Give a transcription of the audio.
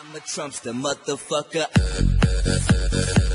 I'm a Trumpster, motherfucker.